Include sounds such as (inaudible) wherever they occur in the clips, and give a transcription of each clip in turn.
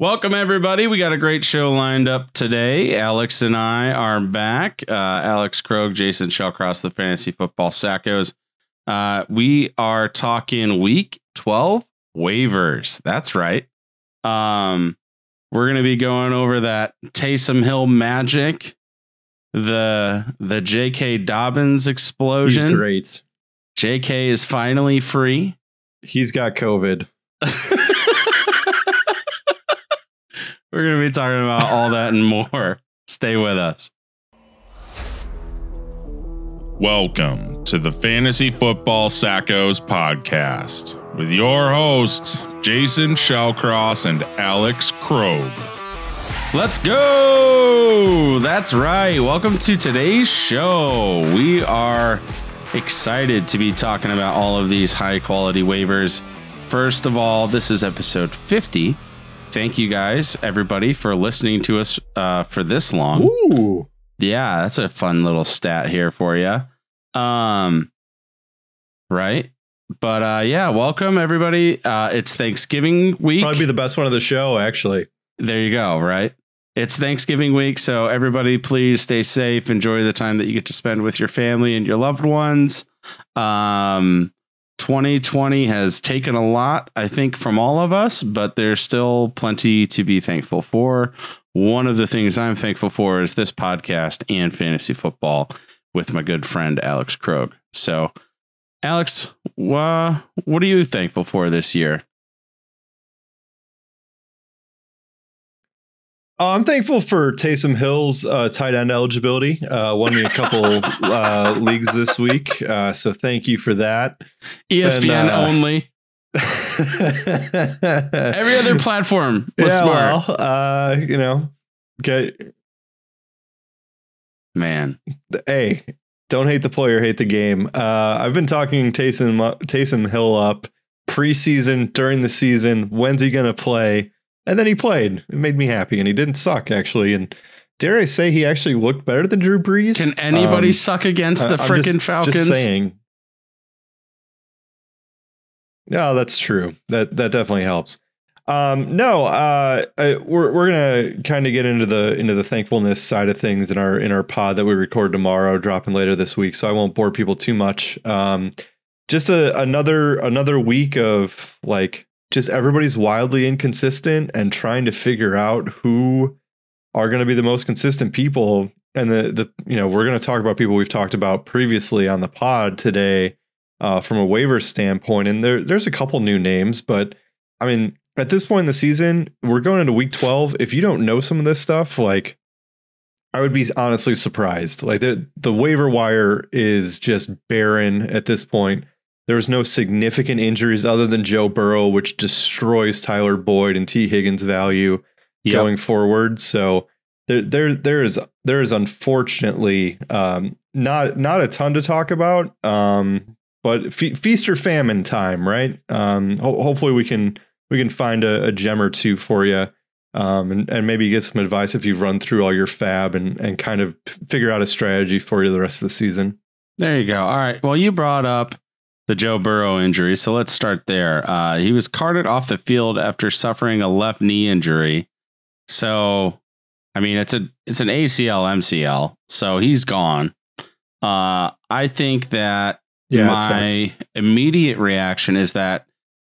Welcome, everybody. We got a great show lined up today. Alex and I are back. Uh, Alex Krogh, Jason Shellcross, the Fantasy Football Sackos. Uh, we are talking week 12 waivers. That's right. Um, we're going to be going over that Taysom Hill magic, the the J.K. Dobbins He's explosion. great. J.K. is finally free. He's got COVID. (laughs) We're going to be talking about all that and more. Stay with us. Welcome to the Fantasy Football Sackos podcast with your hosts, Jason Shellcross and Alex Krogh. Let's go. That's right. Welcome to today's show. We are excited to be talking about all of these high quality waivers. First of all, this is episode 50. Thank you guys, everybody, for listening to us uh, for this long. Ooh. Yeah, that's a fun little stat here for you. Um, right. But uh, yeah, welcome everybody. Uh, it's Thanksgiving week. Probably be the best one of the show, actually. There you go, right? It's Thanksgiving week, so everybody please stay safe. Enjoy the time that you get to spend with your family and your loved ones. Um 2020 has taken a lot, I think, from all of us, but there's still plenty to be thankful for. One of the things I'm thankful for is this podcast and fantasy football with my good friend Alex Krogh. So, Alex, wha- what are you thankful for this year? Uh, I'm thankful for Taysom Hill's uh, tight end eligibility. Uh, won me a couple (laughs) uh, leagues this week, uh, so thank you for that. ESPN And, uh, only. (laughs) Every other platform was yeah, smart. well, uh, you know, get Man, hey, don't hate the player, hate the game. Uh, I've been talking Taysom Taysom Hill up preseason during the season. When's he gonna play? And then he played. It made me happy, and he didn't suck actually. And dare I say, he actually looked better than Drew Brees. can anybody Um, suck against the I- I'm freaking Falcons? Just saying. No, that's true. That that definitely helps. Um, no, uh, I, we're we're gonna kind of get into the into the thankfulness side of things in our in our pod that we record tomorrow, dropping later this week. So I won't bore people too much. Um, just a, another another week of like just everybody's wildly inconsistent and trying to figure out who are going to be the most consistent people. And the the you know we're going to talk about people we've talked about previously on the pod today uh, from a waiver standpoint. And there there's a couple new names but i mean at this point in the season we're going into week 12 if you don't know some of this stuff like i would be honestly surprised. Like the the waiver wire is just barren at this point there's no significant injuries other than Joe Burrow, which destroys Tyler Boyd and Tee Higgins' value Yep. going forward. So there, there, there is, there is unfortunately um, not not a ton to talk about. Um, but fe- feast or famine time, right? Um, ho- hopefully we can we can find a, a gem or two for you. Um, and, and maybe get some advice if you've run through all your FAAB and, and kind of figure out a strategy for you the rest of the season. There you go. All right. Well, you brought up the Joe Burrow injury, so let's start there. Uh, he was carted off the field after suffering a left knee injury. So, I mean, it's a it's an ACL MCL, so he's gone. Uh, I think that Yeah, my immediate reaction is that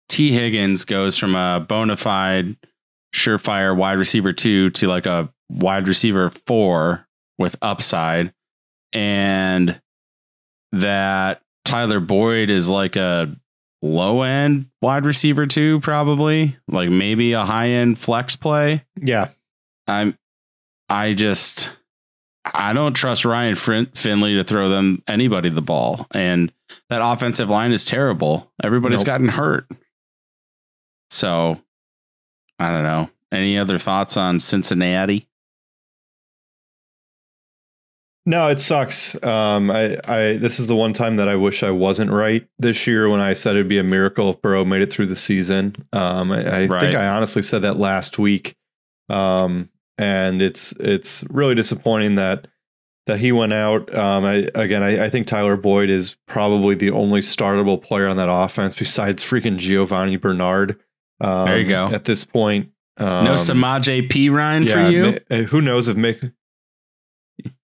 Tee Higgins goes from a bona fide, surefire wide receiver two to like a wide receiver four with upside, and that Tyler Boyd is like a low end wide receiver too, probably like maybe a high end flex play. Yeah, I'm, I just, I don't trust Ryan Fin- Finley to throw them anybody the ball, and that offensive line is terrible. Everybody's Nope. gotten hurt, so I don't know. Any other thoughts on Cincinnati? No, it sucks. Um, I, I, this is the one time that I wish I wasn't right this year when I said it'd be a miracle if Burrow made it through the season. Um, I, I Right. think I honestly said that last week. Um, and it's it's really disappointing that that he went out. Um, I, again, I, I think Tyler Boyd is probably the only startable player on that offense besides freaking Giovani Bernard. Um, There you go. At this point, Um, no Samaje Perine yeah, for you. Uh, who knows if Mick?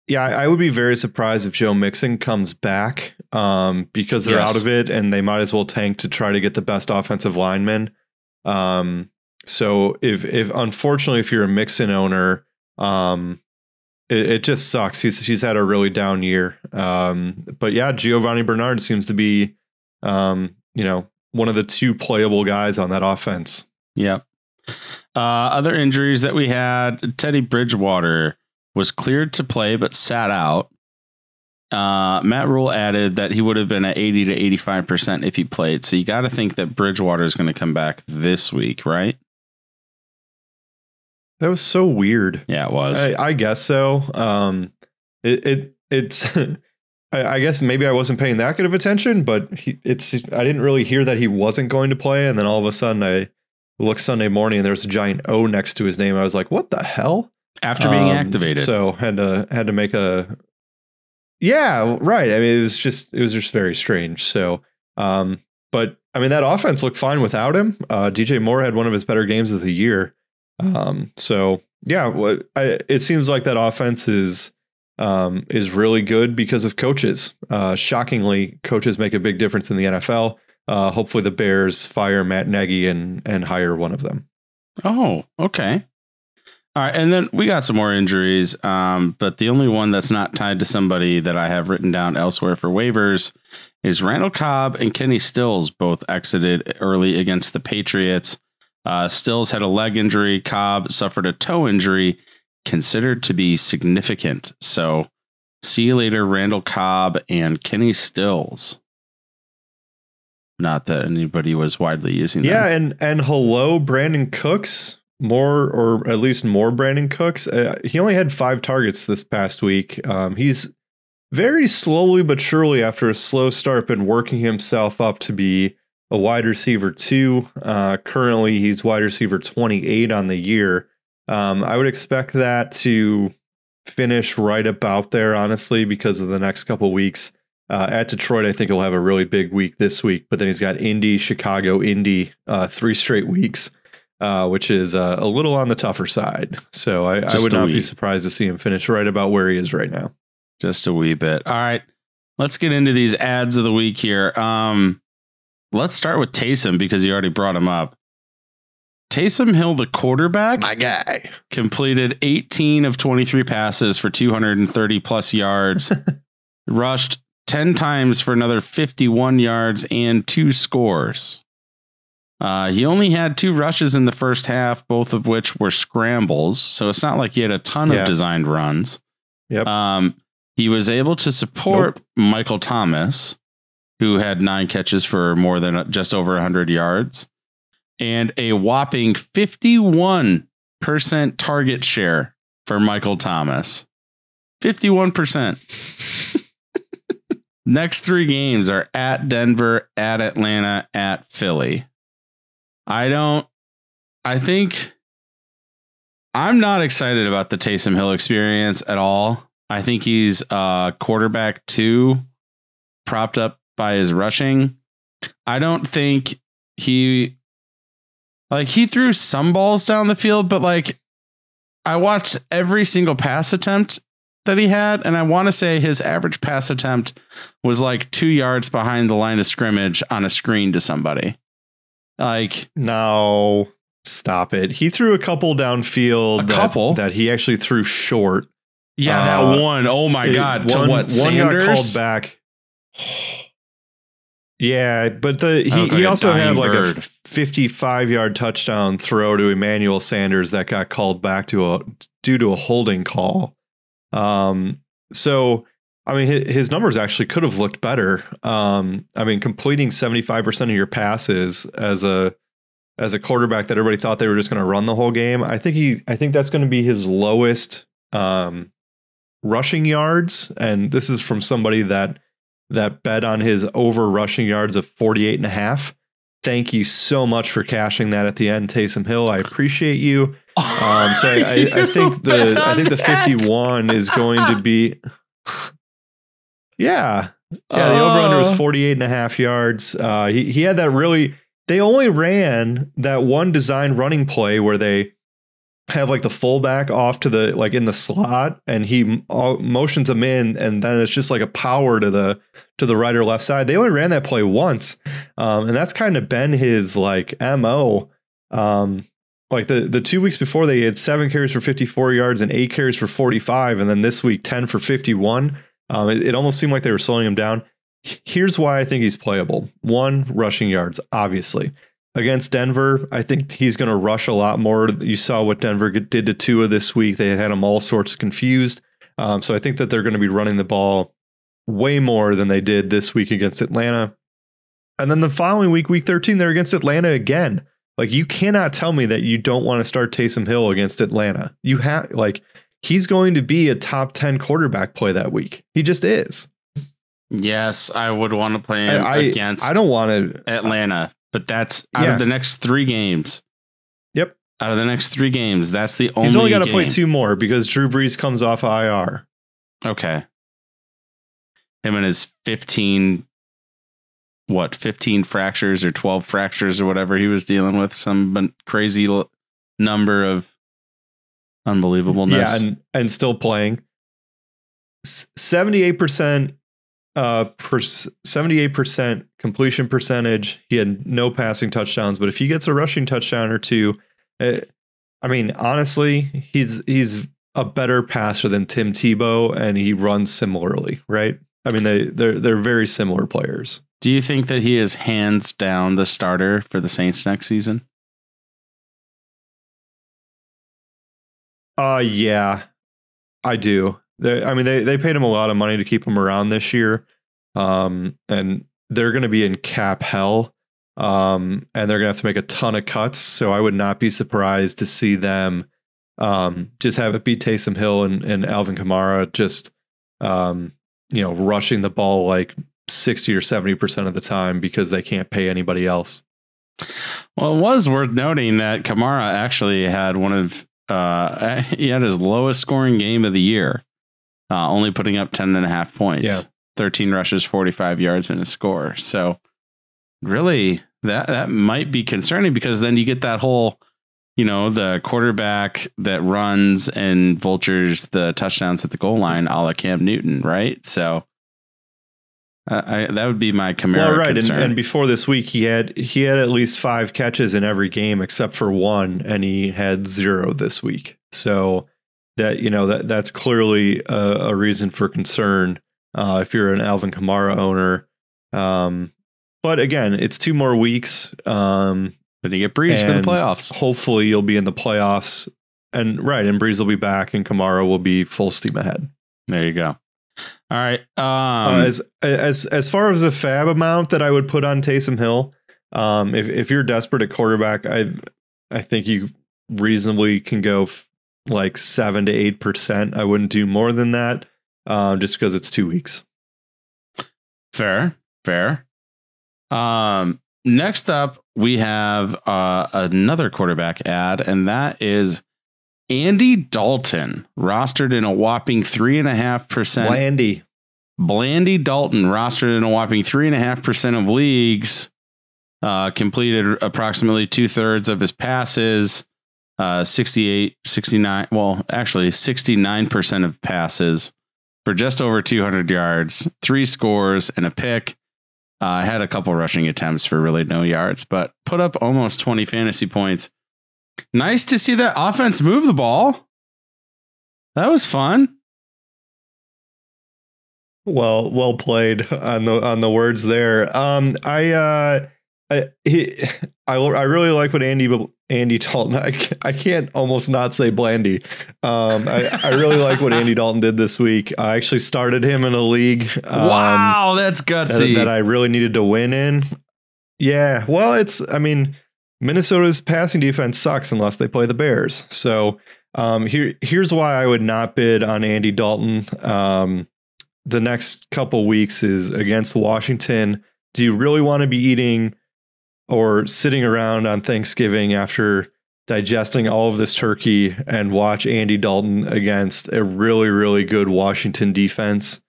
Yeah, I would be very surprised if Joe Mixon comes back um, because they're Yes. out of it and they might as well tank to try to get the best offensive lineman. Um, so if if unfortunately if you're a Mixon owner, um, it, it just sucks. He's he's had a really down year. Um, but yeah, Giovani Bernard seems to be, um, you know, one of the two playable guys on that offense. Yep. Uh, other injuries that we had Teddy Bridgewater was cleared to play but sat out. Uh, Matt Rhule added that he would have been at 80 to 85% if he played. So you got to think that Bridgewater is going to come back this week, right? That was so weird. Yeah, it was. I, I guess so. Um, it, it it's. (laughs) I, I guess maybe I wasn't paying that good of attention, but he, it's. I didn't really hear that he wasn't going to play, and then all of a sudden I looked Sunday morning and there's a giant O next to his name. I was like, "What the hell?" After being Um, activated. so had to had to make a. Yeah, right. I mean, it was just it was just very strange. So, um, but I mean, that offense looked fine without him. Uh, DJ Moore had one of his better games of the year. Um, so yeah, what I, it seems like that offense is um, is really good because of coaches. Uh, shockingly, coaches make a big difference in the NFL. Uh, hopefully, the Bears fire Matt Nagy and and hire one of them. Oh, okay. All right, and then we got some more injuries, um, but the only one that's not tied to somebody that I have written down elsewhere for waivers is Randall Cobb and Kenny Stills both exited early against the Patriots. Uh, Stills had a leg injury. Cobb suffered a toe injury, considered to be significant. So, see you later, Randall Cobb and Kenny Stills. Not that anybody was widely using Yeah, them. and and hello, Brandin Cooks. More or at least more Brandin Cooks. Uh, he only had five targets this past week. Um, he's very slowly but surely, after a slow start, been working himself up to be a wide receiver two. Uh, currently, he's wide receiver twenty eight on the year. Um, I would expect that to finish right about there, honestly, because of the next couple weeks. Uh, at Detroit, I think he'll have a really big week this week, but then he's got Indy, Chicago, Indy, uh, three straight weeks, uh, which is uh, a little on the tougher side. So I, I would a not be surprised to see him finish right about where he is right now. just a wee bit. All right, let's get into these adds of the week here. Um, let's start with Taysom because you already brought him up. Taysom Hill, the quarterback, my guy. completed 18 of 23 passes for 230 plus yards, (laughs) rushed 10 times for another 51 yards and two scores. Uh, he only had two rushes in the first half, both of which were scrambles. So it's not like he had a ton Yeah. of designed runs. Yep. Um, he was able to support Michael Thomas, who had nine catches for more than just over 100 yards, and a whopping 51% target share for Michael Thomas. 51%. (laughs) Next three games are at Denver, at Atlanta, at Philly. I don't, I think I'm not excited about the Taysom Hill experience at all. I think he's uh quarterback two, propped up by his rushing. I don't think he like he threw some balls down the field, but like I watched every single pass attempt that he had, and I want to say his average pass attempt was like two yards behind the line of scrimmage on a screen to somebody. Like No, stop it. He threw a couple downfield A that, couple? that he actually threw short. Yeah, Uh, that one. Oh my It- god! one, to what one Sanders? got called back. (sighs) Yeah, but the he, he also had like bird. a 55 yard touchdown throw to Emmanuel Sanders that got called back to a due to a holding call. Um, so I mean his, numbers actually could have looked better. Um, I mean completing 75% of your passes as a as a quarterback that everybody thought they were just going to run the whole game. I think he I think that's going to be his lowest um rushing yards and this is from somebody that that bet on his over rushing yards of 48 and a half. Thank you so much for cashing that at the end, Taysom Hill. I appreciate you. (laughs) Um, so I, I, I think the I think the 51 is going to be (laughs) Yeah. Yeah, the over under was Oh. 48 and a half yards. Uh, he, he had that really they only ran that one design running play where they have like the fullback off to the like in the slot and he motions him in and then it's just like a power to the to the right or left side they only ran that play once um, and that's kind of been his like mo um, like the the two weeks before they had seven carries for 54 yards and eight carries for 45 and then this week 10 for 51 um, it, it almost seemed like they were slowing him down here's why i think he's playable one rushing yards obviously against Denver. I think he's going to rush a lot more. You saw what Denver did to Tua this week. They had him all sorts of confused. Um, so I think that they're going to be running the ball way more than they did this week against Atlanta. And then the following week, week 13, they're against Atlanta again. Like you cannot tell me that you don't want to start Taysom Hill against Atlanta. You have like he's going to be a top 10 quarterback play that week. He just is. Yes, I would want to play him I, against I don't want to Atlanta. But that's out Yeah. of the next three games. Yep. Out of the next three games, that's the only. He's only got to play two more because Drew Brees comes off IR. Okay. Him and his fifteen, what fifteen fractures or twelve fractures or whatever he was dealing with, some crazy l- number of unbelievableness. Yeah, and and still playing. Seventy eight percent, uh, seventy eight percent completion percentage. He had no passing touchdowns, but if he gets a rushing touchdown or two, uh, I mean, honestly, he's he's a better passer than Tim Tebow, and he runs similarly, right? I mean, they they're they're very similar players. Do you think that he is hands down the starter for the Saints next season? Uh yeah, I do. They, I mean, they they paid him a lot of money to keep him around this year, um, and they're going to be in cap hell, um, and they're going to have to make a ton of cuts. So I would not be surprised to see them um, just have it be Taysom Hill and, and Alvin Kamara just um, you know rushing the ball like sixty or seventy percent of the time because they can't pay anybody else. Well, it was worth noting that Kamara actually had one of uh (laughs) he had his lowest scoring game of the year, uh, only putting up 10 and a half points. Yeah. 13 rushes, 45 yards and a score. So really that that might be concerning because then you get that whole you know, the quarterback that runs and vultures the touchdowns at the goal line, a la Cam Newton, right? So uh, I, that would be my Kamara well, right, and, and before this week, he had he had at least five catches in every game except for one, and he had zero this week. So that you know that that's clearly a, a reason for concern uh, if you're an Alvin Kamara owner. Um, but again, it's two more weeks. Um, then you get Brees for the playoffs. hopefully, you'll be in the playoffs, and right, and Brees will be back, and Kamara will be full steam ahead. There you go. All right. Um, uh, as as as far as the FAAB amount that I would put on Taysom Hill, um, if if you're desperate at quarterback, I I think you reasonably can go f- like seven to eight percent. I wouldn't do more than that, um, just because it's two weeks. fair, fair. Um, next up, we have uh, another quarterback add, and that is Andy Dalton, rostered in a whopping three and a half percent. Blandy, Blandy Dalton, rostered in a whopping three and a half percent of leagues, uh, completed approximately two thirds of his passes, uh, 68, 69, well, actually 69% of passes for just over 200 yards, three scores, and a pick. Uh, I had a couple rushing attempts for really no yards, but put up almost 20 fantasy points. Nice to see that offense move the ball. That was fun. well well played on the on the words there. Um, I uh, I he, (laughs) I I really like what Andy Andy Dalton. (laughs) I I can't almost not say Blandy. Um, I I really like what Andy Dalton did this week. I actually started him in a league. Um, wow, that's that, gutsy. that I really needed to win in. Yeah, well, it's I mean, Minnesota's passing defense sucks unless they play the Bears. So um, here here's why I would not bid on Andy Dalton. Um, the next couple weeks is against Washington. Do you really want to be eating or sitting around on Thanksgiving after digesting all of this turkey and watch Andy Dalton against a really, really good Washington defense?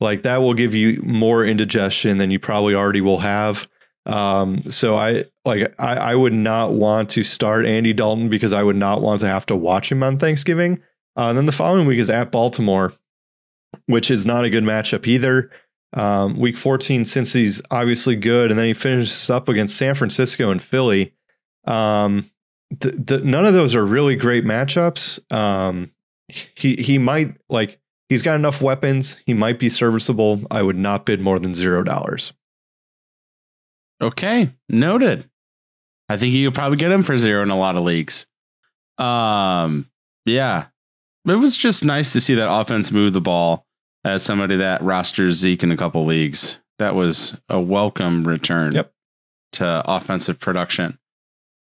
Like that will give you more indigestion than you probably already will have. Um, so I like I, I would not want to start Andy Dalton because I would not want to have to watch him on Thanksgiving. Uh, and then the following week is at Baltimore, which is not a good matchup either. Um, week 14, since he's obviously good, and then he finishes up against San Francisco and Philly. Um, the, the, none of those are really great matchups. Um, he he might like he's got enough weapons. He might be serviceable. I would not bid more than zero dollars. Okay, noted. I think you could probably get him for zero in a lot of leagues. Um, yeah, it was just nice to see that offense move the ball as somebody that rosters Zeke in a couple leagues. That was a welcome return yep. to offensive production.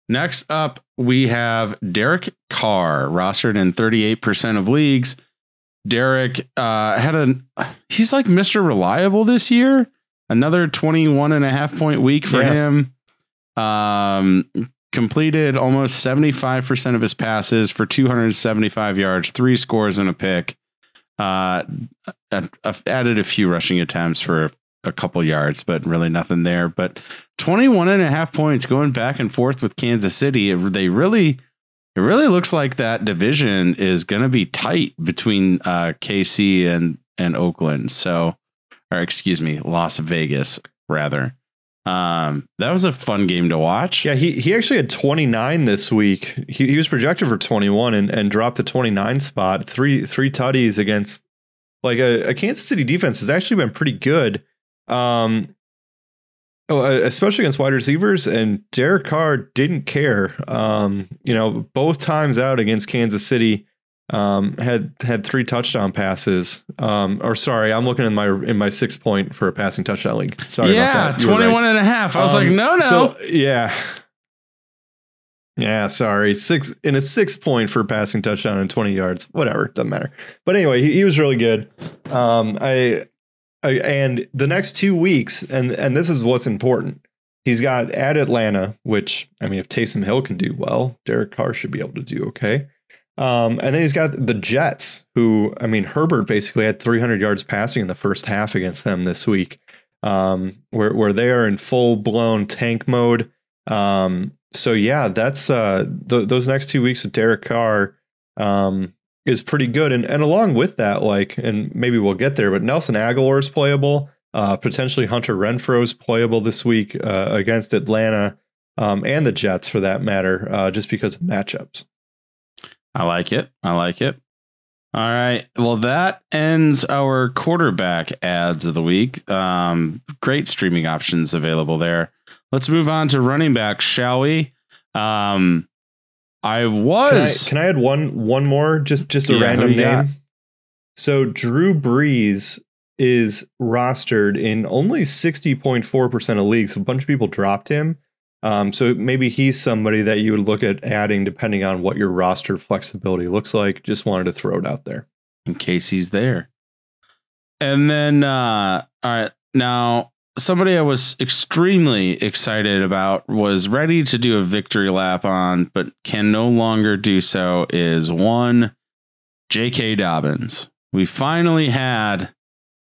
Next up, we have Derek Carr, rostered in 38% of leagues. Derek uh, had a, he's like Mr. Reliable this year. Another 21 and a half point week for yeah. him. Um, completed almost 75% of his passes for 275 yards, three scores and a pick. Uh, I've added a few rushing attempts for a couple yards, but really nothing there. But 21 and a half points going back and forth with Kansas City. It, they really, it really looks like that division is going to be tight between uh, KC and, and Oakland. So, or excuse me, Las Vegas rather. Um, that was a fun game to watch. Yeah, he he actually had 29 this week. He, he was projected for 21 and, and dropped the 29 spot. Three three tutties against like a, a Kansas City defense has actually been pretty good. Um, oh, uh, especially against wide receivers, and Derek Carr didn't care. Um, you know, both times out against Kansas City, um, had had three touchdown passes. Um, or sorry, I'm looking in my in my six point for a passing touchdown league. Sorry yeah, about that. 21 right. and a half. I was um, like, no, no. So, yeah. Yeah, sorry. Six in a six point for passing touchdown and 20 yards. Whatever, doesn't matter. But anyway, he, he was really good. Um, I, I and the next two weeks, and and this is what's important. He's got at Atlanta, which I mean, if Taysom Hill can do well, Derek Carr should be able to do okay. Um, and then he's got the Jets, who I mean, Herbert basically had 300 yards passing in the first half against them this week, um, where where they are in full blown tank mode. Um, so yeah, that's uh, th- those next two weeks with Derek Carr um, is pretty good, and and along with that, like, and maybe we'll get there, but Nelson Agholor is playable. Uh, potentially Hunter Renfrow is playable this week uh, against Atlanta um, and the Jets, for that matter, uh, just because of matchups. I like it. I like it. All right. Well, that ends our quarterback adds of the week. Um, great streaming options available there. Let's move on to running back, shall we? Um, I was. Can I, can I add one one more? Just just a yeah, random name. Got? So Drew Brees is rostered in only sixty point four percent of leagues. A bunch of people dropped him. Um, so maybe he's somebody that you would look at adding depending on what your roster flexibility looks like. Just wanted to throw it out there. In case he's there. And then, uh, all right. Now, somebody I was extremely excited about was ready to do a victory lap on, but can no longer do so is one J.K. Dobbins. We finally had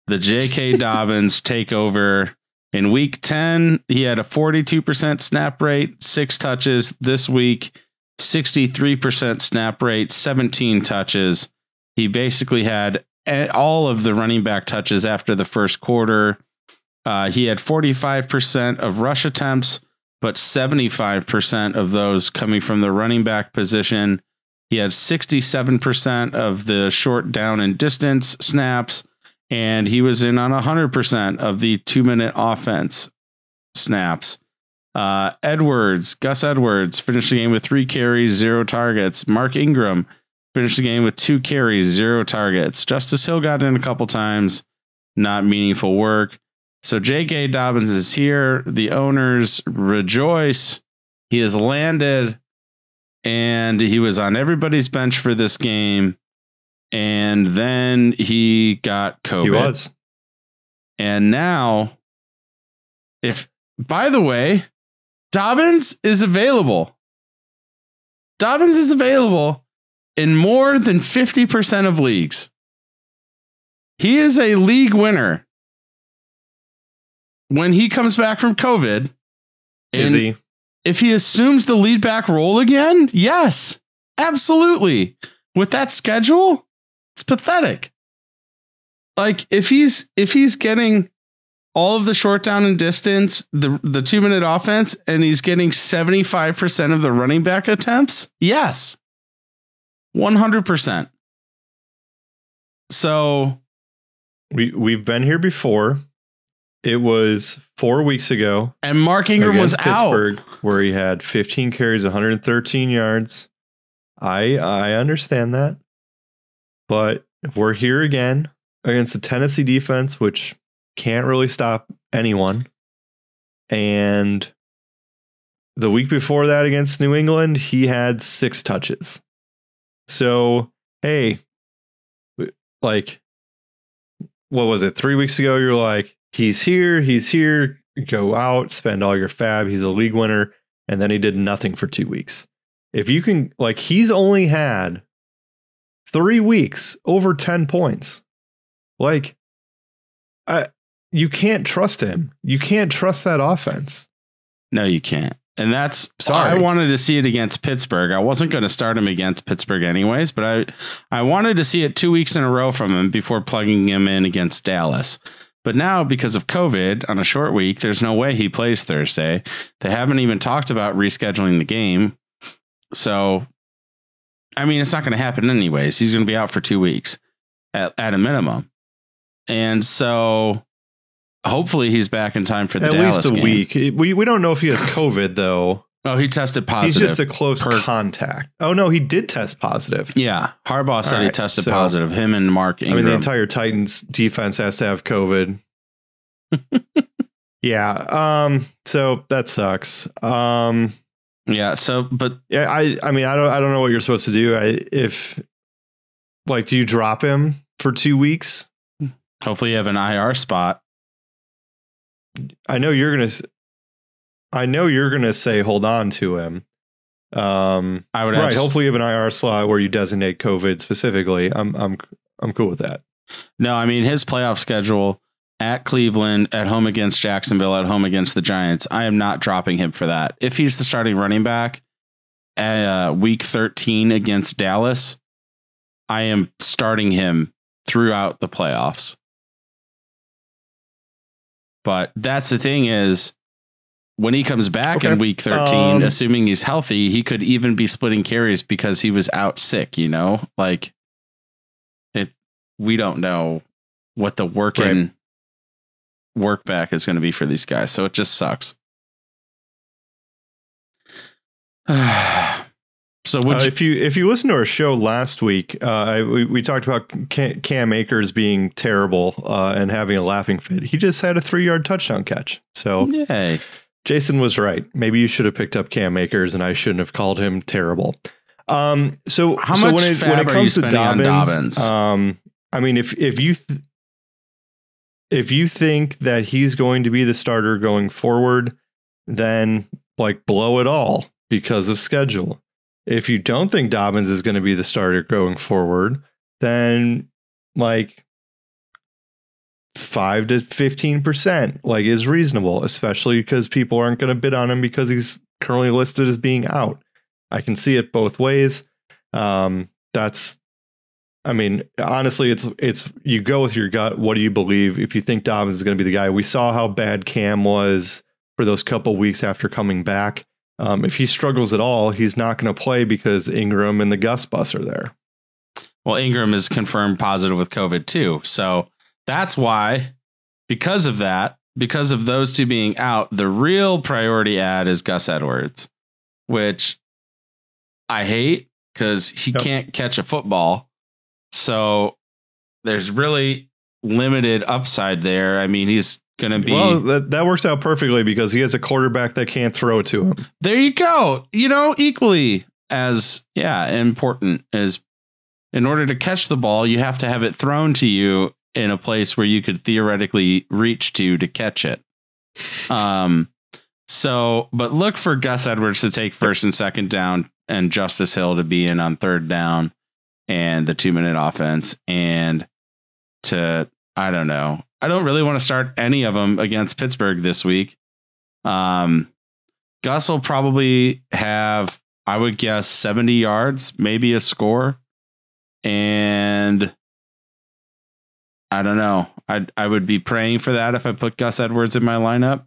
the J.K. Dobbins (laughs) takeover in week 10, he had a 42% snap rate, six touches. This week, 63% snap rate, 17 touches. He basically had all of the running back touches after the first quarter. Uh, he had 45% of rush attempts, but 75% of those coming from the running back position. He had 67% of the short down and distance snaps and he was in on 100% of the two minute offense snaps. Uh, Edwards, Gus Edwards finished the game with three carries, zero targets. Mark Ingram finished the game with two carries, zero targets. Justice Hill got in a couple times, not meaningful work. So J.K. Dobbins is here. The owners rejoice. He has landed and he was on everybody's bench for this game and then he got COVID. He was. And now, if, by the way, Dobbins is available. Dobbins is available in more than 50% of leagues. He is a league winner. When he comes back from COVID, Is he? if he assumes the lead back role again, yes, absolutely. With that schedule, it's pathetic. Like if he's if he's getting all of the short down and distance, the the two minute offense, and he's getting 75% of the running back attempts, yes. 100%. So We we've been here before. It was four weeks ago and Mark Ingram was against out. Pittsburgh, where he had 15 carries, 113 yards. I I understand that, but we're here again against the Tennessee defense, which can't really stop anyone. And the week before that against New England, he had six touches. So hey, like, what was it? Three weeks ago, you're like, he's here, he's here. Go out, spend all your FAAB. He's a league winner, and then he did nothing for two weeks. If you can, like, he's only had three weeks over ten points. Like, I, you can't trust him. You can't trust that offense. No, you can't. And that's Sorry. I wanted to see it against Pittsburgh. I wasn't going to start him against Pittsburgh anyways, but I I wanted to see it two weeks in a row from him before plugging him in against Dallas. But now, because of COVID on a short week, there's no way he plays Thursday. They haven't even talked about rescheduling the game. So, I mean, it's not going to happen anyways. He's going to be out for two weeks at, at a minimum. And so, hopefully, he's back in time for the At Dallas least a game. week. We we don't know if he has COVID though. Oh, he tested positive. He's just a close per- contact. Oh no, he did test positive. Yeah, Harbaugh said All he tested so- positive. Him and Mark I mean, the entire Titans defense has to have COVID. (laughs) yeah. Um. So that sucks. Um. Yeah. So, but Yeah. I. I mean, I don't. I don't know what you're supposed to do. I. If. Like, do you drop him for two weeks? hopefully you have an IR spot. I know you're gonna. I know you're gonna say hold on to him. Um. I would Right. Hopefully, you have an IR slot where you designate COVID specifically. I'm. I'm. I'm cool with that. No, I mean his playoff schedule at Cleveland, at home against Jacksonville, at home against the Giants. I am not dropping him for that. If he's the starting running back, uh, week thirteen against Dallas, I am starting him throughout the playoffs. But that's the thing is when he comes back in week 13, Um, assuming he's healthy, he could even be splitting carries because he was out sick, you know? Like it we don't know what the working work back is going to be for these guys. So it just sucks. (sighs) so would Uh, if you if you listen to our show last week, uh, I, we, we talked about Cam, Akers being terrible uh, and having a laughing fit. He just had a three yard touchdown catch. So Yay. Jason was right. Maybe you should have picked up Cam Akers, and I shouldn't have called him terrible. Um, so How so much when it, FAAB when it are you comes to Dobbins, Dobbins? um, I mean, if if you th- if you think that he's going to be the starter going forward, then like blow it all because of schedule. If you don't think Dobbins is going to be the starter going forward, then like five to fifteen percent like is reasonable, especially because people aren't going to bid on him because he's currently listed as being out. I can see it both ways. Um, that's, I mean, honestly, it's it's you go with your gut. What do you believe? If you think Dobbins is going to be the guy, we saw how bad Cam was for those couple weeks after coming back. Um, if he struggles at all, he's not going to play because Ingram and the Gus bus are there. Well, Ingram is confirmed positive with COVID too. So that's why, because of that, because of those two being out, the real priority add is Gus Edwards, which I hate because he Yep. can't catch a football. So there's really limited upside there. I mean, he's going to be. Well, that, that works out perfectly because he has a quarterback that can't throw to him. there you go. You know, equally as yeah, important as in order to catch the ball, you have to have it thrown to you in a place where you could theoretically reach to to catch it. Um so but look for Gus Edwards to take first and second down and Justice Hill to be in on third down and the 2 minute offense and to I don't know. I don't really want to start any of them against Pittsburgh this week. Um Gus will probably have, I would guess, 70 yards, maybe a score. And I don't know. I I would be praying for that if I put Gus Edwards in my lineup.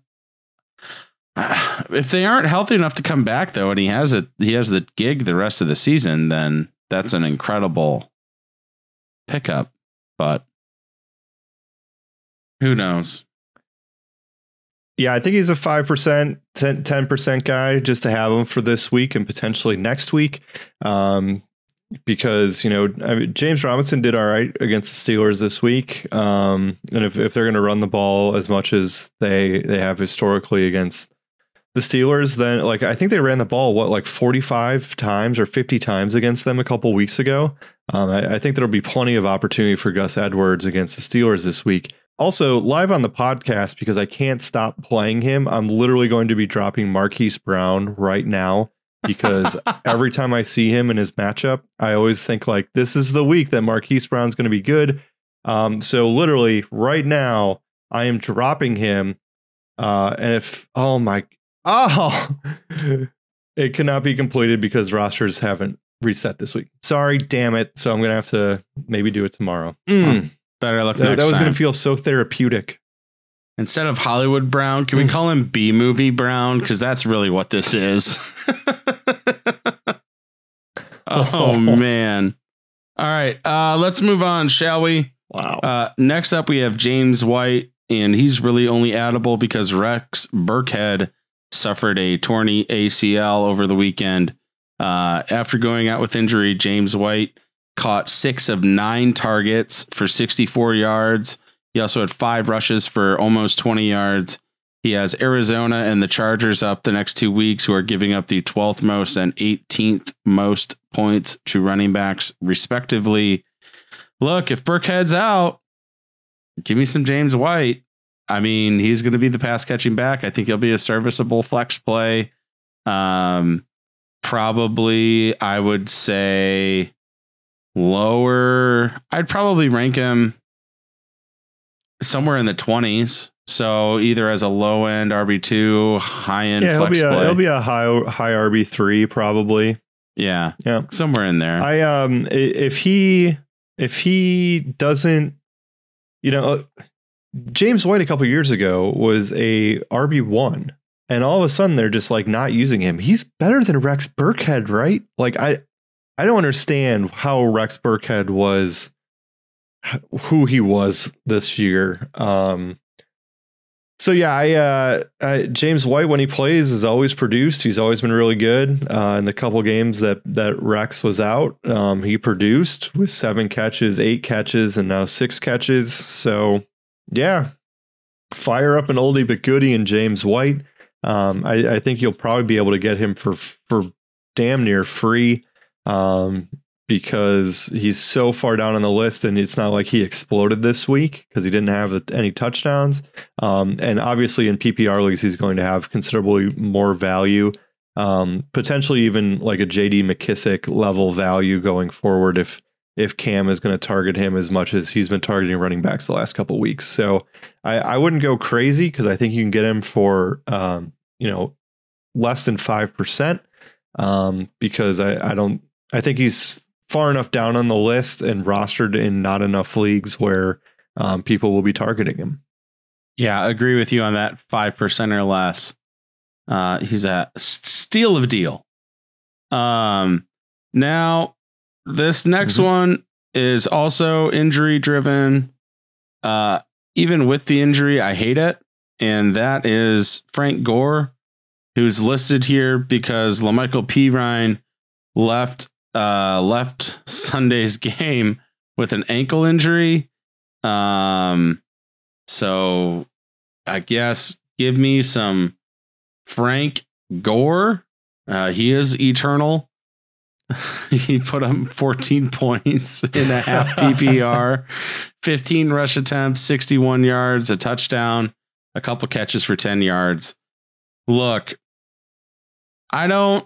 (sighs) If they aren't healthy enough to come back though, and he has it, he has the gig the rest of the season, then that's an incredible pickup. But who knows? Yeah, I think he's a 5%, 10, 10% guy just to have him for this week and potentially next week. Um, because, you know, I mean, James Robinson did all right against the Steelers this week. Um, and if, if they're going to run the ball as much as they, they have historically against the Steelers, then like I think they ran the ball, what, like 45 times or 50 times against them a couple weeks ago. Um, I, I think there'll be plenty of opportunity for Gus Edwards against the Steelers this week. Also, live on the podcast, because I can't stop playing him, I'm literally going to be dropping Marquise Brown right now because (laughs) every time I see him in his matchup, I always think like this is the week that Marquise Brown's going to be good. Um, so literally right now, I am dropping him. Uh, and if oh my oh, (laughs) it cannot be completed because rosters haven't reset this week. Sorry, damn it. So I'm gonna have to maybe do it tomorrow. Mm. Better luck That, that was time. gonna feel so therapeutic. Instead of Hollywood Brown, can we call him B movie Brown? Because that's really what this is. (laughs) oh (laughs) man. All right. Uh, let's move on, shall we? Wow. Uh, next up, we have James White, and he's really only addable because Rex Burkhead suffered a torn ACL over the weekend. Uh, after going out with injury, James White caught six of nine targets for 64 yards. He also had five rushes for almost 20 yards. He has Arizona and the Chargers up the next two weeks, who are giving up the 12th most and 18th most points to running backs, respectively. Look, if Burkhead's out, give me some James White. I mean, he's going to be the pass catching back. I think he'll be a serviceable flex play. Um, probably, I would say lower. I'd probably rank him somewhere in the 20s. So either as a low end RB2, high end yeah, he'll flex be a he'll be a high high RB three probably. yeah, Yeah. somewhere in there. I um if he if he doesn't you know James White a couple years ago was a RB1 and all of a sudden they're just like not using him. He's better than Rex Burkhead, right? Like I I don't understand how Rex Burkhead was who he was this year. Um so yeah, I, uh, I James White when he plays is always produced. He's always been really good. Uh, in the couple games that that Rex was out, um, he produced with seven catches, eight catches, and now six catches. So yeah, fire up an oldie but goodie in James White. Um, I, I think you'll probably be able to get him for for damn near free. Um, because he's so far down on the list and it's not like he exploded this week because he didn't have any touchdowns. Um, and obviously in PPR leagues, he's going to have considerably more value, um, potentially even like a JD McKissic level value going forward if if Cam is going to target him as much as he's been targeting running backs the last couple weeks. So I, I wouldn't go crazy because I think you can get him for um, you know less than five percent um, because I, I don't I think he's far enough down on the list and rostered in not enough leagues where um, people will be targeting him. Yeah, I agree with you on that. Five percent or less. Uh, he's a steal of deal. Um, now this next Mhm. one is also injury driven. Uh, even with the injury, I hate it, and that is Frank Gore, who's listed here because La'Mical Perine left uh left (laughs) Sunday's game with an ankle injury. Um, so I guess give me some Frank Gore. Uh, he is eternal. (laughs) he put up 14 (laughs) points in a half PPR, 15 rush attempts, 61 yards, a touchdown, a couple catches for 10 yards. Look, I don't.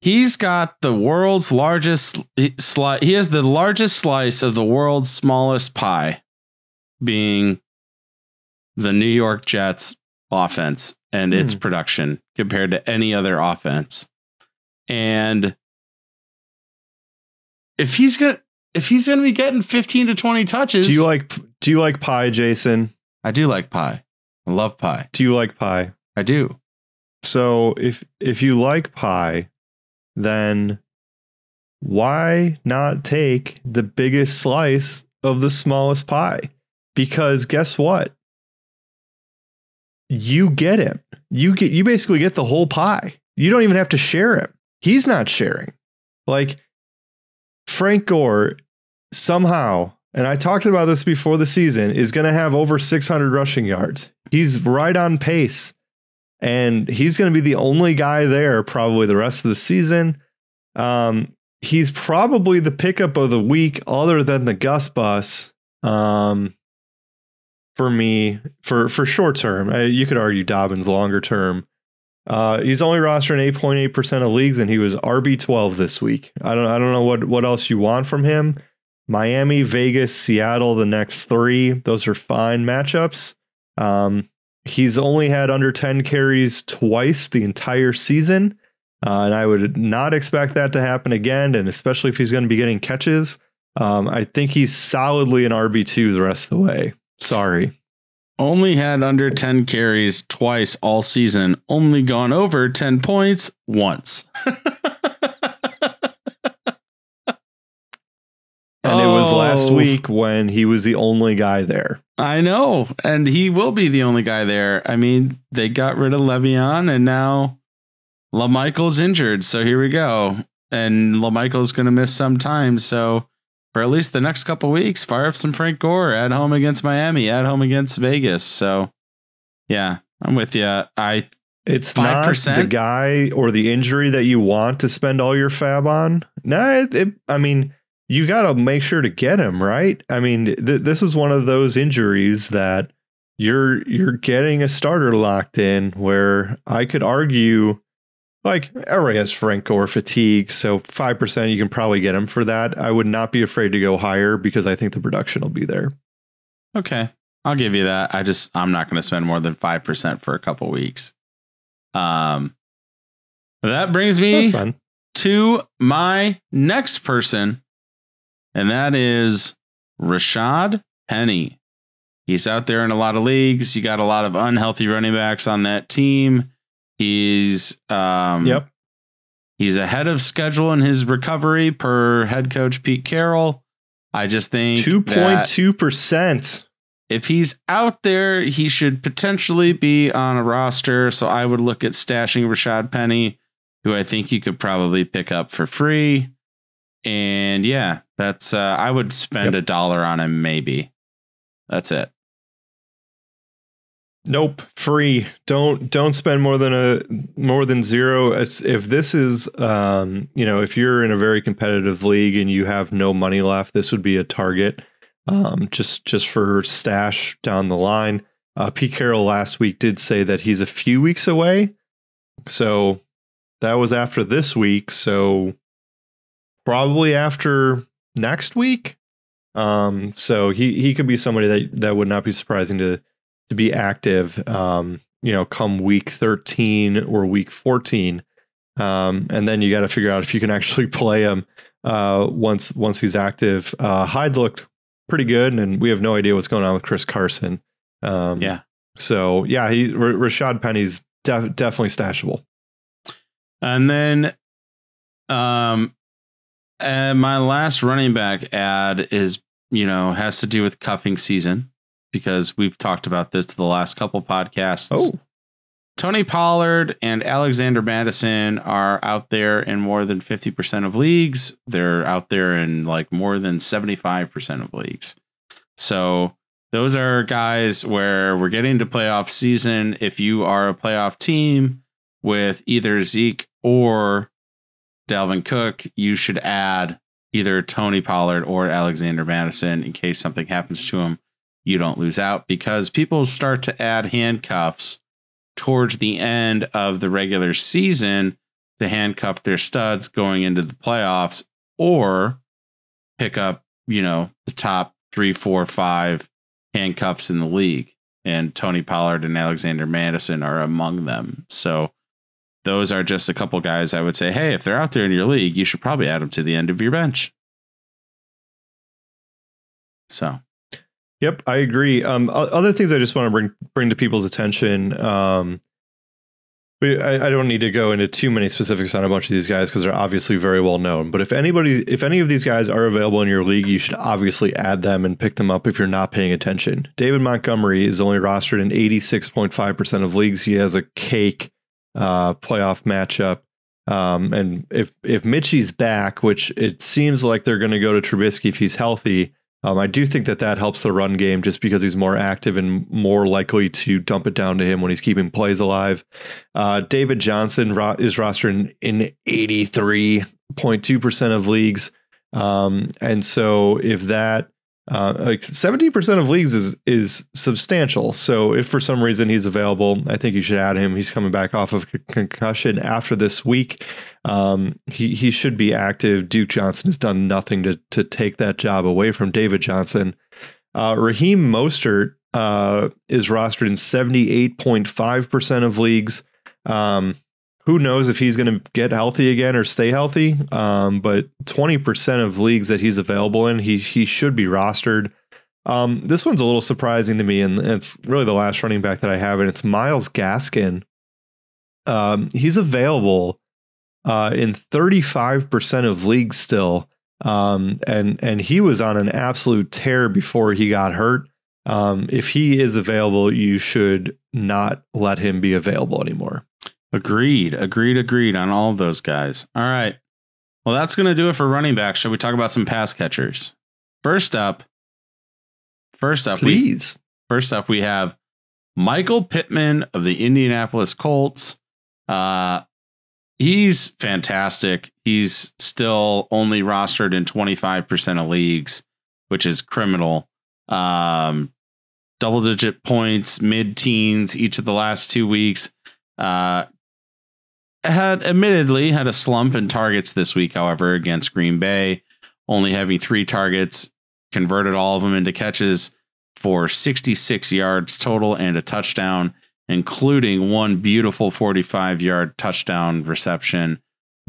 He's got the world's largest slice. He has the largest slice of the world's smallest pie, being the New York Jets offense and its Hmm. production compared to any other offense. And if he's gonna if he's gonna be getting 15 to 20 touches, Do you like do you like pie, Jason? I do like pie. I love pie. Do you like pie? I do. So if if you like pie, then why not take the biggest slice of the smallest pie? Because guess what? You get him. You get you basically get the whole pie. You don't even have to share him. He's not sharing. Like Frank Gore somehow, and I talked about this before the season, is going to have over 600 rushing yards. He's right on pace and he's going to be the only guy there probably the rest of the season. Um, he's probably the pickup of the week, other than the Gus Bus. Um, for me, for for short term, uh, you could argue Dobbins longer term. Uh, he's only rostered in 8.8 percent of leagues, and he was RB 12 this week. I don't I don't know what what else you want from him. Miami, Vegas, Seattle, the next three. Those are fine matchups. Um, he's only had under 10 carries twice the entire season. Uh, and I would not expect that to happen again. And especially if he's going to be getting catches, um, I think he's solidly an RB2 the rest of the way. Sorry. Only had under 10 carries twice all season, only gone over 10 points once. (laughs) And it was last Oh. week when he was the only guy there. I know. And he will be the only guy there. I mean, they got rid of Le'Veon and now La'Mical's injured. So here we go. And La'Mical's going to miss some time. So for at least the next couple weeks, fire up some Frank Gore at home against Miami, at home against Vegas. So yeah, I'm with you. I It's not the guy or the injury that you want to spend all your FAAB on. No, it, it, I mean, you got to make sure to get him right. I mean, th- this is one of those injuries that you're you're getting a starter locked in. Where I could argue, like everybody has Frank Gore fatigue, so five percent you can probably get him for that. I would not be afraid to go higher because I think the production will be there. Okay. I'll give you that. I just I'm not going to spend more than 5% for a couple weeks. Um that brings me to my next person and that is Rashaad Penny. He's out there in a lot of leagues. You got a lot of unhealthy running backs on that team. He's um Yep. He's ahead of schedule in his recovery per head coach Pete Carroll. I just think Two that- point two percent. if he's out there, he should potentially be on a roster. So I would look at stashing Rashaad Penny, who I think you could probably pick up for free. And yeah, that's uh, I would spend a dollar on him, maybe. That's it. Nope, free. Don't don't spend more than a more than zero. If this is, um, you know, if you're in a very competitive league and you have no money left, this would be a target. Um, just just for stash down the line. Uh, Pete Carroll last week did say that he's a few weeks away, so that was after this week. So probably after next week. Um, so he he could be somebody that that would not be surprising to to be active, um, you know, come week 13 or week 14. Um, and then you got to figure out if you can actually (laughs) play him uh, once once he's active. Uh, Hyde looked pretty good, and we have no idea what's going on with Chris Carson. Um, Yeah. So yeah, he R- Rashaad Penny's def- definitely stashable. And then um and my last running back add is, you know, has to do with cuffing season because we've talked about this to the last couple podcasts. Oh, Tony Pollard and Alexander Mattison are out there in more than 50% of leagues. They're out there in like more than 75% of leagues. So those are guys where we're getting to playoff season. If you are a playoff team with either Zeke or Dalvin Cook, you should add either Tony Pollard or Alexander Mattison in case something happens to him. You don't lose out because people start to add handcuffs towards the end of the regular season to handcuff their studs going into the playoffs or pick up, you know, the top three, four, five handcuffs in the league. and Tony Pollard and Alexander Mattison are among them. So those are just a couple guys I would say, hey, if they're out there in your league, you should probably add them to the end of your bench. So, yep, I agree. Um, other things I just want to bring bring to people's attention. Um, I, I don't need to go into too many specifics on a bunch of these guys because they're obviously very well known. But if anybody, if any of these guys are available in your league, you should obviously add them and pick them up if you're not paying attention. David Montgomery is only rostered in 86.5% of leagues. He has a cake uh, playoff matchup. Um, and if if Mitchie's back, which it seems like they're going to go to Trubisky if he's healthy, um, I do think that that helps the run game just because he's more active and more likely to dump it down to him when he's keeping plays alive. Uh, David Johnson ro- is rostered in, in 83.2% of leagues. Um, and so if that uh, like 70% of leagues is is substantial. So if for some reason he's available, I think you should add him. He's coming back off of concussion after this week. Um, he he should be active. Duke Johnson has done nothing to to take that job away from David Johnson. Uh, Raheem Mostert uh, is rostered in 78.5% of leagues. Um, who knows if he's going to get healthy again or stay healthy. Um, but 20% of leagues that he's available in, he he should be rostered. Um, this one's a little surprising to me, and it's really the last running back that I have, and it's Myles Gaskin. Um, he's available uh, in 35% of leagues still. Um, and and he was on an absolute tear before he got hurt. Um, if he is available, you should not let him be available anymore. Agreed. Agreed. Agreed on all of those guys. All right. Well, that's going to do it for running back. Shall we talk about some pass catchers? First up, first up, please. We, first up, we have Michael Pittman of the Indianapolis Colts. Uh, he's fantastic. He's still only rostered in 25% of leagues, which is criminal. Um, double digit points, mid teens each of the last two weeks. Uh, had admittedly had a slump in targets this week, however, against Green Bay, only having three targets, converted all of them into catches for 66 yards total and a touchdown, including one beautiful 45 yard touchdown reception.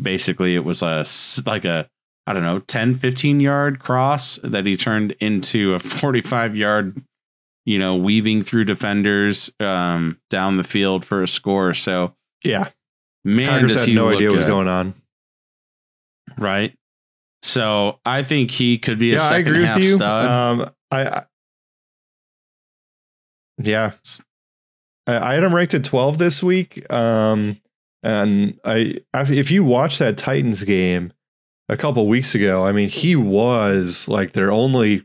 Basically, it was a like a I don't know 10 15 yard cross that he turned into a 45 yard you know weaving through defenders um, down the field for a score. So yeah, man, Packers does had he no idea what was going on. Right. So I think he could be a yeah, second I agree half with you. stud. Um, I, I yeah, I, I had him ranked at twelve this week. Um, and I, if you watch that Titans game a couple weeks ago, I mean, he was like their only,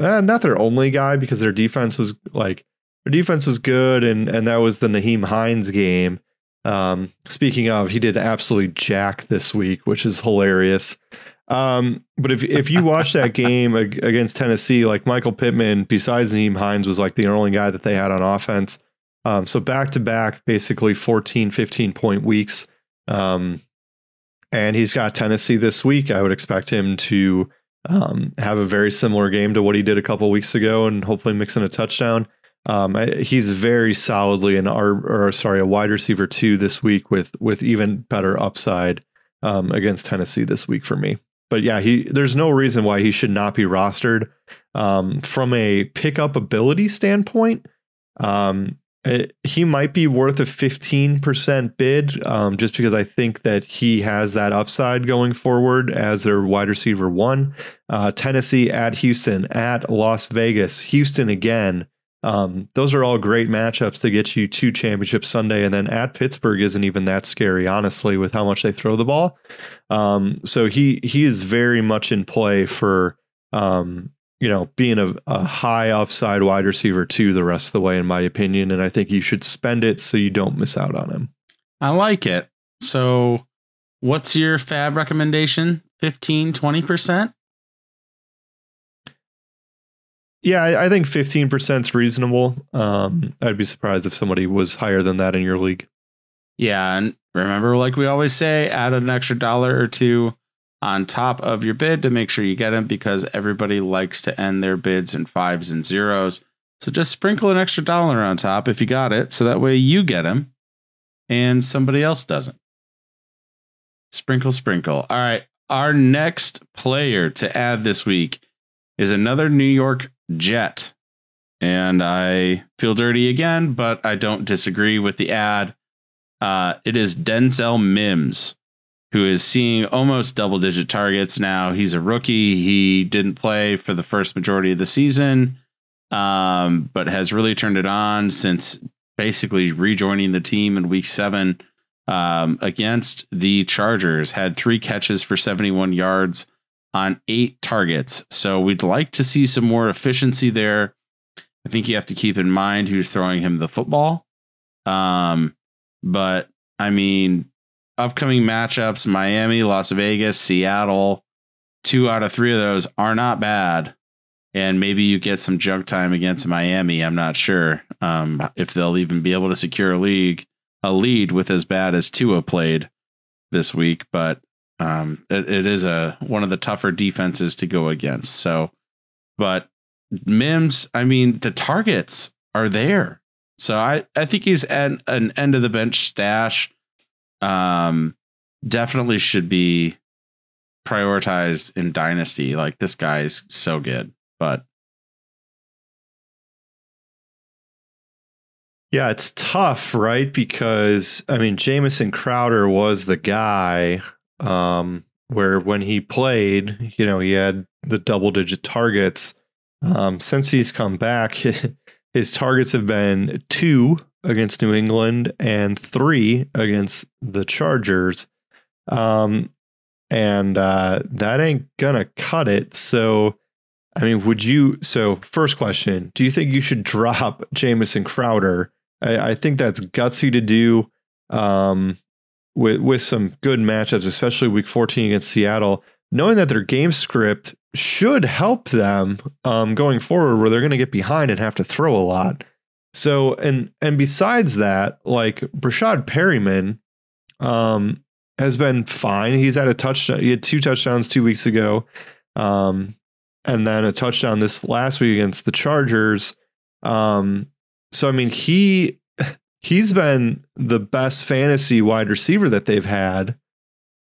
eh, not their only guy because their defense was like their defense was good, and and that was the Nyheim Hines game. Um, speaking of, he did absolutely jack this week, which is hilarious. Um, but if if you watch that (laughs) game against Tennessee, like Michael Pittman, besides Nyheim Hines, was like the only guy that they had on offense. Um, so back to back, basically 14, 15 point weeks. Um, and he's got Tennessee this week. I would expect him to um, have a very similar game to what he did a couple weeks ago and hopefully mix in a touchdown. Um, he's very solidly an R or sorry a wide receiver two this week with with even better upside um, against Tennessee this week for me. But yeah, he there's no reason why he should not be rostered um, from a pickup ability standpoint. Um, it, he might be worth a 15% bid um, just because I think that he has that upside going forward as their wide receiver one. Uh, Tennessee at Houston, at Las Vegas, Houston again. Um, those are all great matchups to get you to championship Sunday, and then at Pittsburgh isn't even that scary, honestly, with how much they throw the ball. Um, so he he is very much in play for um, you know being a, a high upside wide receiver too the rest of the way, in my opinion. And I think you should spend it so you don't miss out on him. I like it. So, what's your FAAB recommendation? 15, 20 percent? Yeah, I, think 15% is reasonable. Um, I'd be surprised if somebody was higher than that in your league. Yeah. And remember, like we always say, add an extra dollar or two on top of your bid to make sure you get them because everybody likes to end their bids in fives and zeros. So just sprinkle an extra dollar on top if you got it. So that way you get him and somebody else doesn't. Sprinkle, sprinkle. All right. Our next player to add this week is another New York Jet. And I feel dirty again, but I don't disagree with the add. Uh, it is Denzel Mims, who is seeing almost double digit targets now. He's a rookie. He didn't play for the first majority of the season, um, but has really turned it on since basically rejoining the team in week seven um, against the Chargers. Had three catches for 71 yards on eight targets. So we'd like to see some more efficiency there. I think you have to keep in mind who's throwing him the football. Um, but I mean, upcoming matchups Miami, Las Vegas, Seattle, two out of three of those are not bad. And maybe you get some junk time against Miami. I'm not sure um, if they'll even be able to secure a league a lead with as bad as Tua played this week, but um, it, it is a one of the tougher defenses to go against. So, but Mims, I mean, the targets are there. So I, I think he's at an end of the bench stash. Um, definitely should be prioritized in dynasty. Like this guy's so good, but Yeah, it's tough, right? Because I mean, Jamison Crowder was the guy um, where when he played, you know, he had the double digit targets. Um, since he's come back, (laughs) his targets have been two against New England and three against the Chargers. Um, and uh, that ain't gonna cut it. So, I mean, would you? So, first question: Do you think you should (laughs) drop Jamison Crowder? I, I think that's gutsy to do um, with with some good matchups, especially Week 14 against Seattle. Knowing that their game script should help them um, going forward, where they're going to get behind and have to throw a lot. So, and and besides that, like Breshad Perriman um, has been fine. He's had a touchdown. He had two touchdowns two weeks ago, um, and then a touchdown this last week against the Chargers. Um, so I mean, he he's been the best fantasy wide receiver that they've had.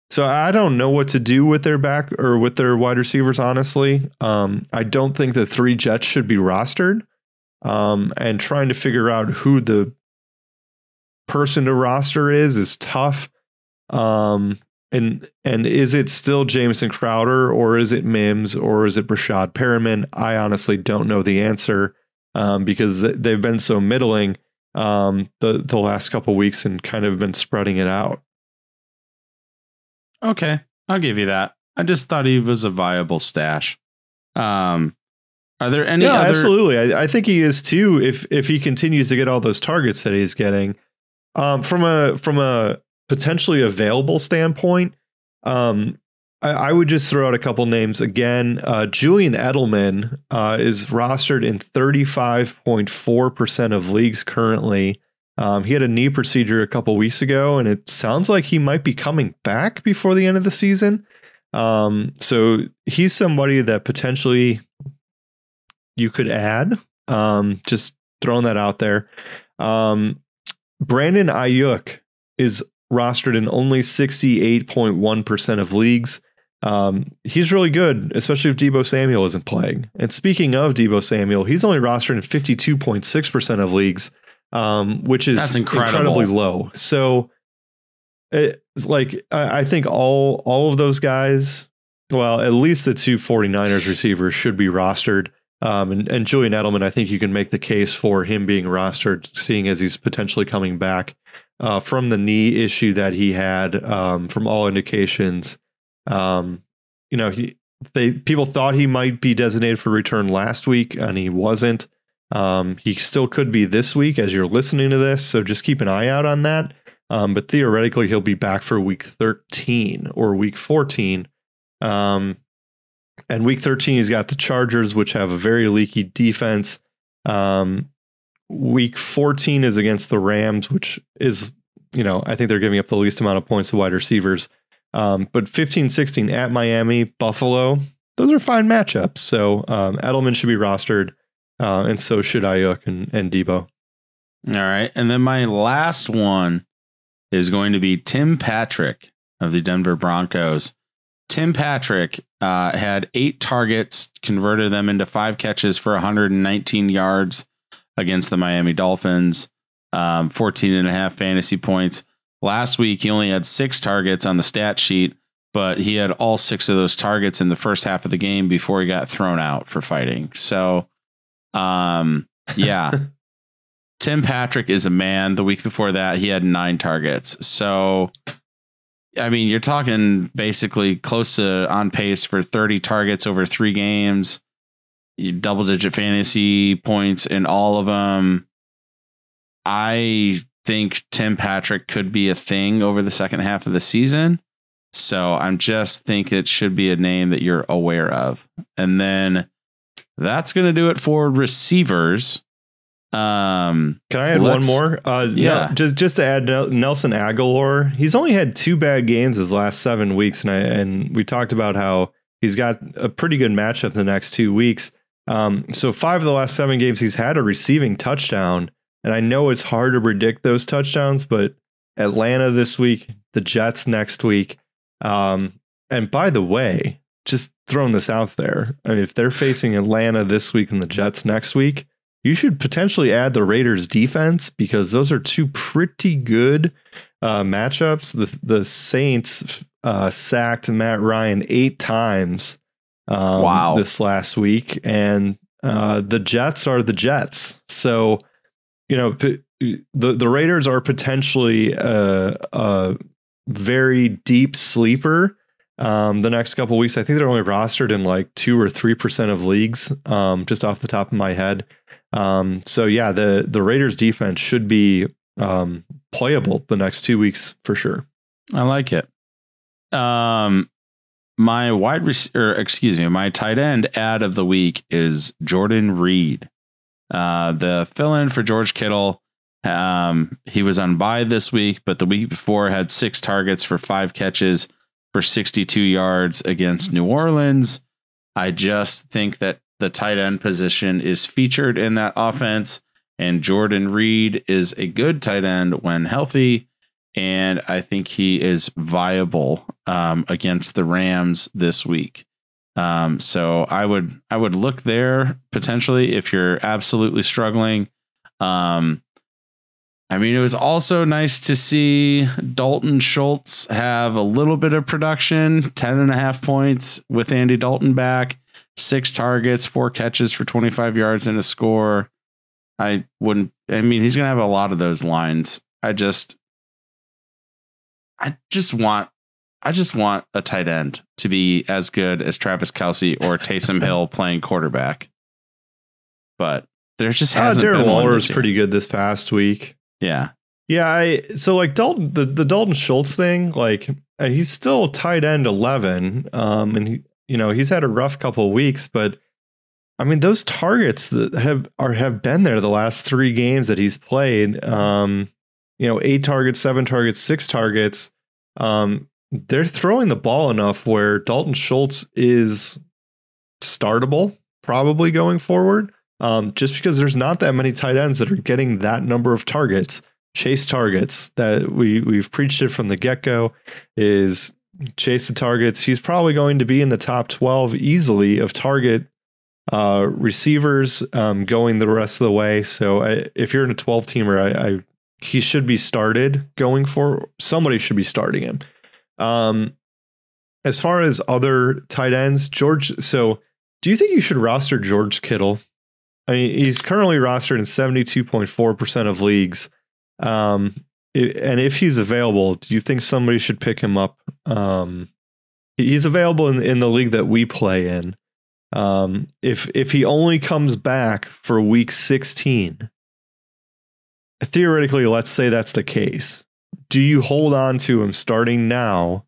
So I don't know what to do with their back or with their wide receivers. Honestly, um, I don't think the three Jets should be rostered. Um, and trying to figure out who the person to roster is is tough. Um, and and is it still Jamison Crowder or is it Mims or is it Breshad Perriman? I honestly don't know the answer um, because they've been so middling um, the the last couple weeks and kind of been spreading it out. Okay, I'll give you that. I just thought he was a viable stash. Um, are there any? Yeah, other- absolutely. I, I think he is too. If if he continues to get all those targets that he's getting, um, from a from a potentially available standpoint, um, I, would just throw out a couple names again. Uh, Julian Edelman uh, is rostered in 35.4% of leagues currently. Um, he had a knee procedure a couple weeks ago, and it sounds like he might be coming back before the end of the season. Um, so he's somebody that potentially you could add. Um, just throwing that out there. Um, Brandon Aiyuk is rostered in only 68.1% of leagues. Um, he's really good, especially if Deebo Samuel isn't playing. And speaking of Deebo Samuel, he's only rostered in 52.6% of leagues, um, which is That's incredible. incredibly low. So, it's like I, I think all all of those guys, well, at least the two 49ers receivers should be rostered. Um, and, and Julian Edelman, I think you can make the case for him being rostered, seeing as he's potentially coming back uh, from the knee issue that he had. Um, from all indications, um, you know, he they people thought he might be designated for return last week, and he wasn't. Um, he still could be this week as you're listening to this, so just keep an eye out on that. Um, but theoretically, he'll be back for week 13 or week 14. Um, and week 13, he's got the Chargers, which have a very leaky defense. Um, week 14 is against the Rams, which is, you know, I think they're giving up the least amount of points to wide receivers. Um, but 15 16 at Miami, Buffalo, those are fine matchups. So um, Edelman should be rostered. uh, and so should Aiyuk and, and Deebo. All right. And then my last one is going to be Tim Patrick of the Denver Broncos. Tim Patrick uh, had eight targets, converted them into five catches for 119 yards against the Miami Dolphins, um, 14 and a half fantasy points. Last week, he only had six targets on the stat sheet, but he had all six of those targets in the first half of the game before he got thrown out for fighting. So, um, yeah. (laughs) Tim Patrick is a man. The week before that, he had nine targets. So, I mean, you're talking basically close to on pace for 30 targets over three games, double digit fantasy points in all of them. I think Tim Patrick could be a thing over the second half of the season. So I'm just think it should be a name that you're aware of. And then that's going to do it for receivers. Um, Can I add one more? Uh, yeah. no, just just to add Nelson Agholor. He's only had two bad games his last seven weeks, and I and we talked about how he's got a pretty good matchup the next two weeks. Um, so five of the last seven games, he's had a receiving touchdown, and I know it's hard to predict those touchdowns, but Atlanta this week, the Jets next week. Um, and by the way, just throwing this out there, I mean, if they're facing Atlanta this week and the Jets next week, you should potentially add the Raiders defense because those are two pretty good uh, matchups. The the Saints uh, sacked Matt Ryan eight times um, Wow. this last week, and uh, the Jets are the Jets. So you know the the Raiders are potentially a, a very deep sleeper. Um, the next couple weeks, I think they're only rostered in like two or three percent of leagues, um, just off the top of my head. Um, so yeah, the the Raiders defense should be um, playable the next two weeks for sure. I like it. Um, my wide rec- or excuse me, my tight end add of the week is Jordan Reed, uh, the fill-in for George Kittle. Um, he was on bye this week, but the week before had six targets for five catches for 62 yards against New Orleans. I just think that the tight end position is featured in that offense, and Jordan Reed is a good tight end when healthy and I think he is viable um, against the Rams this week. Um, so I would I would look there potentially if you're absolutely struggling. Um, I mean, it was also nice to see Dalton Schultz have a little bit of production, 10 and a half points with Andy Dalton back, six targets, four catches for 25 yards and a score. I wouldn't, I mean, he's going to have a lot of those lines. I just, I just want I just want a tight end to be as good as Travis Kelce or Taysom (laughs) Hill playing quarterback. But there just Uh, hasn't Darren been one Waller was pretty good this past week. Yeah. Yeah, I so like Dalton the, the Dalton Schultz thing, like uh, he's still tight end eleven, um, and he you know he's had a rough couple of weeks, but I mean those targets that have are have been there the last three games that he's played. Um, you know, eight targets, seven targets, six targets. Um, they're throwing the ball enough where Dalton Schultz is startable, probably going forward. Um, just because there's not that many tight ends that are getting that number of targets chase targets that we we've preached it from the get-go is chase the targets he's probably going to be in the top 12 easily of target uh receivers um going the rest of the way so I, if you're in a 12 teamer I, I he should be started going for somebody should be starting him um as far as other tight ends george so do you think you should roster george kittle i mean he's currently rostered in 72.4% of leagues um, i- and if he's available, do you think somebody should pick him up? Um, he's available in, in the league that we play in. Um, if if he only comes back for week 16, theoretically, let's say that's the case. Do you hold on to him starting now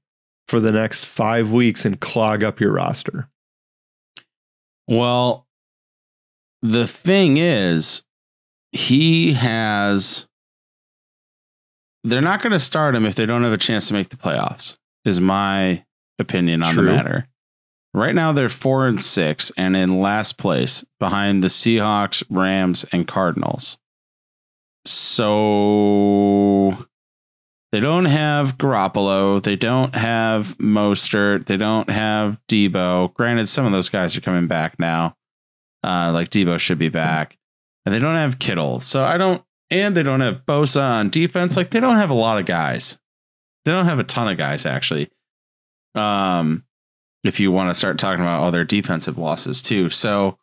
for the next five weeks and clog up your roster? Well, the thing is, he has. They're not going to start him if they don't have a chance to make the playoffs. Is my opinion on True. the matter. Right now they're four and six and in last place behind the Seahawks, Rams, and Cardinals. So they don't have Garoppolo. They don't have Mostert. They don't have Deebo. Granted, some of those guys are coming back now. Uh, like Deebo should be back. And they don't have Kittle. So I don't, and they don't have Bosa on defense. Like they don't have a lot of guys. They don't have a ton of guys, actually. Um, if you want to start talking about all their defensive losses too. So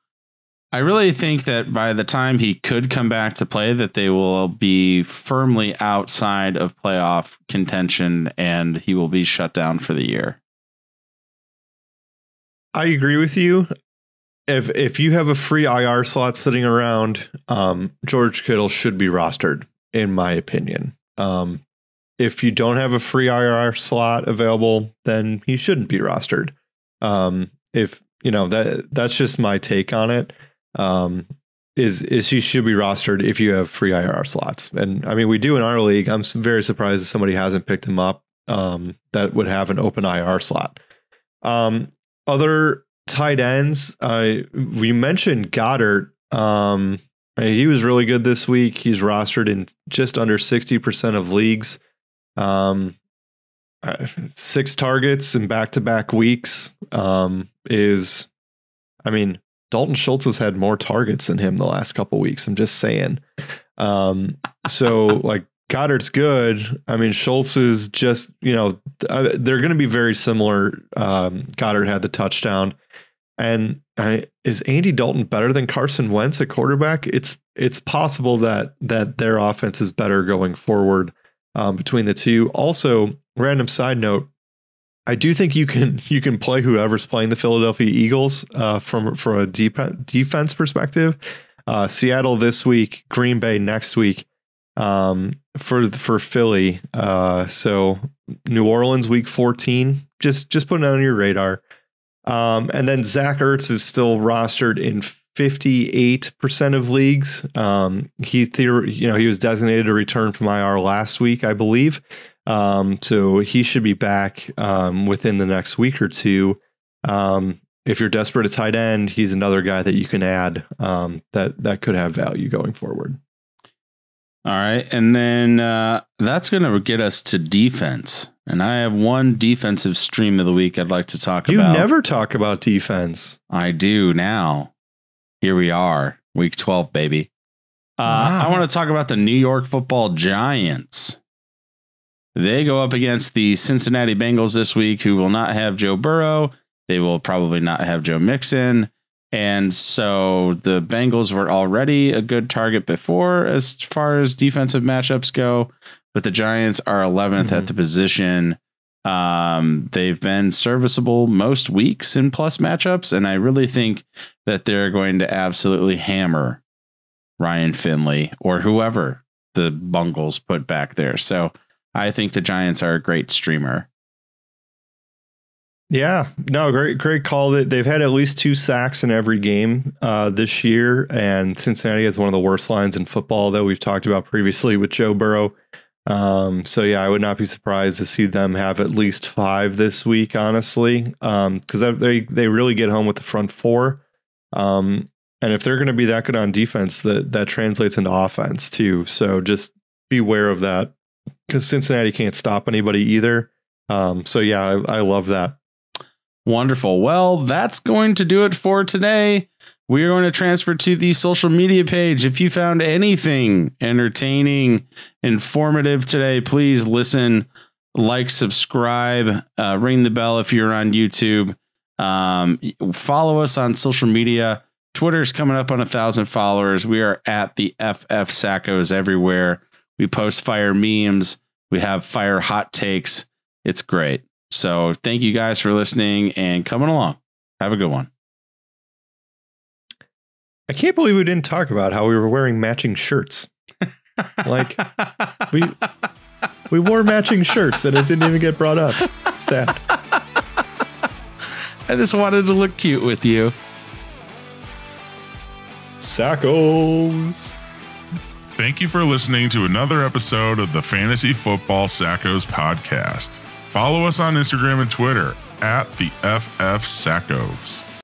I really think that by the time he could come back to play, that they will be firmly outside of playoff contention and he will be shut down for the year. I agree with you. If if you have a free IR slot sitting around, um, George Kittle should be rostered, in my opinion. Um, if you don't have a free IR slot available, then he shouldn't be rostered. Um, if you know that that's just my take on it. Um, is is he should be rostered if you have free IR slots, and I mean we do in our league. I'm very surprised somebody hasn't picked him up. Um, that would have an open IR slot. Um, other tight ends, uh, we mentioned Goedert. Um, he was really good this week. He's rostered in just under 60% of leagues. Um, six targets in back to back weeks um, is, I mean, Dalton Schultz has had more targets than him the last couple weeks. I'm just saying. Um, so (laughs) like Goedert's good. I mean, Schultz is just, you know, they're going to be very similar. Um, Goedert had the touchdown. And uh, is Andy Dalton better than Carson Wentz at quarterback? It's it's possible that that their offense is better going forward um, between the two. Also, random side note, I do think you can (laughs) you can play whoever's playing the Philadelphia Eagles uh, from from a deep defense perspective. Uh, Seattle this week, Green Bay next week um, for for Philly. Uh, so New Orleans week 14. Just just put it on your radar. Um, and then Zach Ertz is still rostered in 58% of leagues. Um, he, you know, he was designated to return from IR last week, I believe. Um, so he should be back um, within the next week or two. Um, if you're desperate at tight end, he's another guy that you can add um, that that could have value going forward. All right, and then uh, that's going to get us to defense. And I have one defensive stream of the week I'd like to talk you about. You never talk about defense. I do now. Here we are, week 12, baby. Uh, wow. I want to talk about the New York football giants. They go up against the Cincinnati Bengals this week, who will not have Joe Burrow. They will probably not have Joe Mixon. And so the Bengals were already a good target before as far as defensive matchups go, but the Giants are 11th mm-hmm. at the position. Um, they've been serviceable most weeks in plus matchups, and I really think that they're going to absolutely hammer Ryan Finley or whoever the Bungles put back there. So I think the Giants are a great streamer. Yeah, no, great, great call. That They've had at least two sacks in every game uh, this year, and Cincinnati has one of the worst lines in football that we've talked about previously with Joe Burrow. Um, so yeah, I would not be surprised to see them have at least five this week, honestly, because um, they they really get home with the front four. Um, and if they're going to be that good on defense, that that translates into offense too. So just beware of that because Cincinnati can't stop anybody either. Um, so yeah, I, I love that. Wonderful. Well, that's going to do it for today. We are going to transfer to the social media page. If you found anything entertaining, informative today, please listen, like, subscribe, uh, ring the bell if you're on YouTube. Um, follow us on social media. Twitter's coming up on a thousand followers. We are at the FF Sackos everywhere. We post fire memes. We have fire hot takes. It's great. So thank you guys for listening and coming along. Have a good one. I can't believe we didn't talk about how we were wearing matching shirts. like (laughs) we we wore matching shirts and it didn't even get brought up. Sad. I just wanted to look cute with you. Sackos. Thank you for listening to another episode of the Fantasy Football Sackos podcast. Follow us on Instagram and Twitter at the FF Sackos.